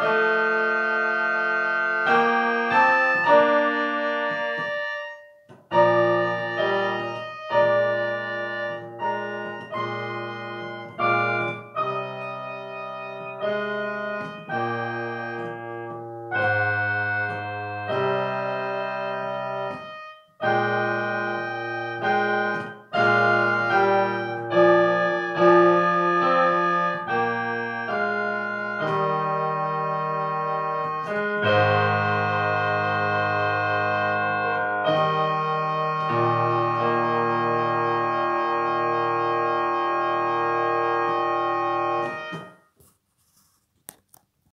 Música